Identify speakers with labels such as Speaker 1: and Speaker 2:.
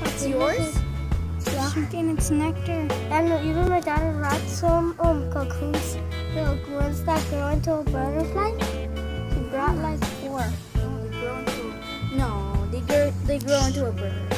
Speaker 1: What's yours?
Speaker 2: Yeah.
Speaker 1: Drinking its nectar.
Speaker 2: And even my dad had some um cocoons, the ones that grow into a butterfly. He brought like four.
Speaker 1: No, they grow no, they grow, they grow into a bird.